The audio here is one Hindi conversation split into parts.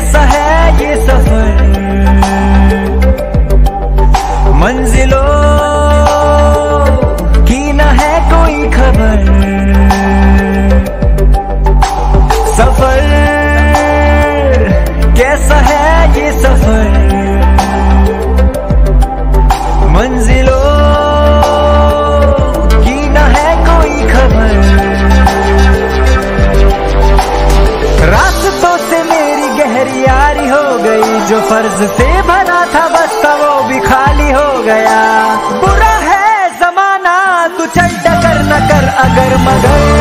कैसा है ये सफ़र। मंजिलों की ना है कोई खबर। जो फ़र्ज़ से भरा था बस वो भी खाली हो गया। बुरा है जमाना तू चल टकर न कर अगर मगर।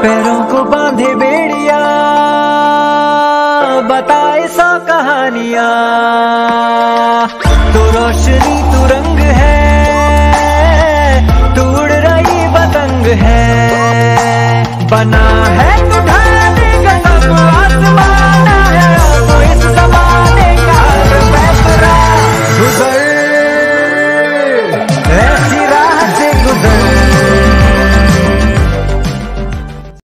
पैरों को बांधे बेड़िया। बताए सौ कहानिया। तू रोशनी, तू रंग है। तू उड़ रही बतंग है। बना है